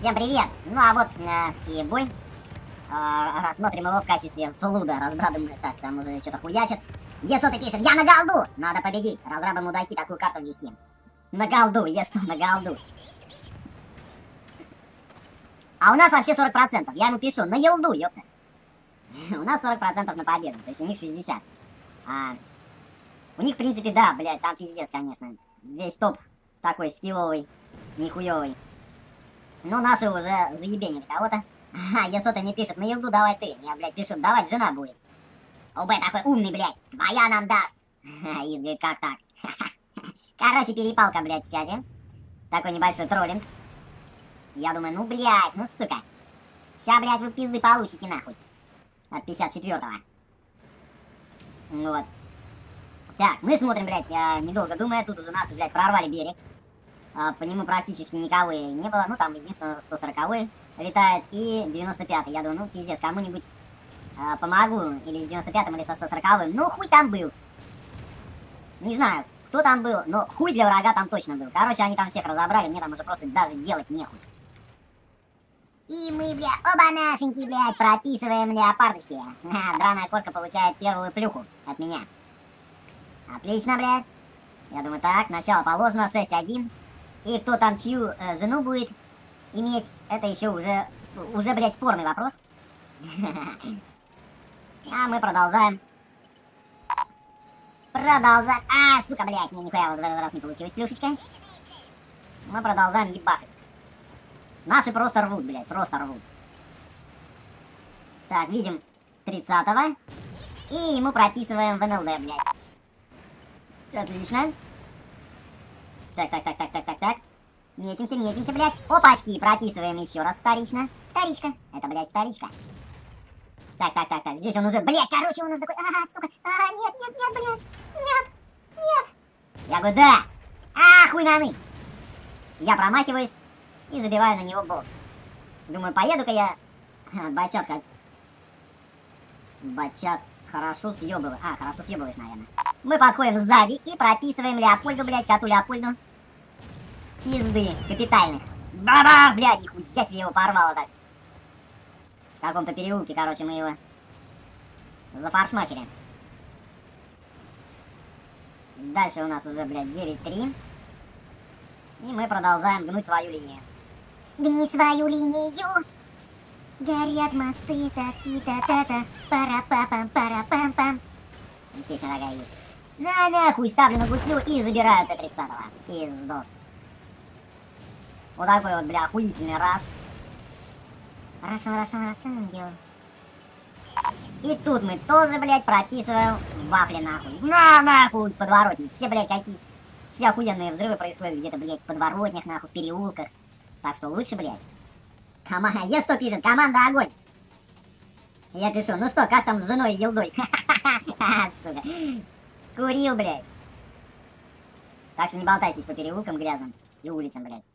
Всем привет! Ну а вот э, и бой. Э, рассмотрим его в качестве флуда. Разбрадом так, там уже что-то хуячит. Есоты пишет, я на голду! Надо победить. Разрабам удойти такую карту ввести. На голду, Есо, на голду. А у нас вообще 40%. Я ему пишу, на елду, ёпта. У нас 40% на победу, то есть у них 60. А у них, в принципе, да, блядь, там пиздец, конечно. Весь топ такой скилловый, нихуёвый. Ну, наши уже заебенили кого-то. Ага, Есота мне пишет, на елду давай ты. Я, блядь, пишу, давай жена будет. ОБ такой умный, блядь, твоя нам даст. Из говорит, как так? Короче, перепалка, блядь, в чате. Такой небольшой троллинг. Я думаю, ну, блядь, ну, сука. Ща, блядь, вы пизды получите, нахуй. От 54-го. Вот. Так, мы смотрим, блядь, э, недолго думая, тут уже наши, блядь, прорвали берег. Э, по нему практически никого и не было. Ну, там единственное 140 летает и 95-й. Я думаю, ну, пиздец, кому-нибудь э, помогу. Или с 95-м, или со 140-м. Ну, хуй там был. Не знаю, кто там был, но хуй для врага там точно был. Короче, они там всех разобрали, мне там уже просто даже делать нехуй. И мы, бля, оба нашеньки, блядь, прописываем леопардочки. Драная кошка получает первую плюху от меня. Отлично, блядь. Я думаю, так, начало положено, 6-1. И кто там чью э, жену будет иметь, это еще уже, уже, блядь, спорный вопрос. А мы продолжаем. Продолжаем. А, сука, блядь, мне нихуя в этот раз не получилось плюшечкой. Мы продолжаем ебашить. Наши просто рвут, блядь, просто рвут. Так, видим 30-го. И ему прописываем в НЛД, блядь. Отлично. Так, так, так, так, так. Метимся, метимся, блядь. Опачки, прописываем еще раз вторично. Вторичка. Это, блядь, вторичка. Так, так, так, так. Здесь он уже, блядь, короче, он уже такой, а, сука, а, нет, нет, нет, блядь, нет, нет. Я говорю, да. А, хуй наны. Я промахиваюсь и забиваю на него болт. Думаю, поеду-ка я... Бачат как... Бачат хорошо съебываешь. А, хорошо съебываешь, наверное. Мы подходим сзади и прописываем Леопольду, блядь, коту Леопольду. Пизды капитальных. Баба, блядь, нихуя себе его порвало так. В каком-то переулке, короче, мы его зафаршмачили. Дальше у нас уже, блядь, 9-3. И мы продолжаем гнуть свою линию. Гни свою линию! Горят мосты, та-ти-та-та-та, пара-па-пам, пара-пам-пам. Песня такая есть. На нахуй ставлю на гуслю и забираю Т-30-го. Пиздос. Вот такой вот, бля, охуительный раш. Рашен, рашен, рашен, делаем. И тут мы тоже, блядь, прописываем вафли нахуй. На нахуй, подворотник. Все, блядь, какие... Все охуенные взрывы происходят где-то, блядь, в подворотнях, нахуй, в переулках. Так что лучше, блядь. Команда, Е100 пишет, команда огонь. Я пишу, ну что, как там с женой и елдой? Сука. Курил, блядь. Так что не болтайтесь по переулкам грязным и улицам, блядь.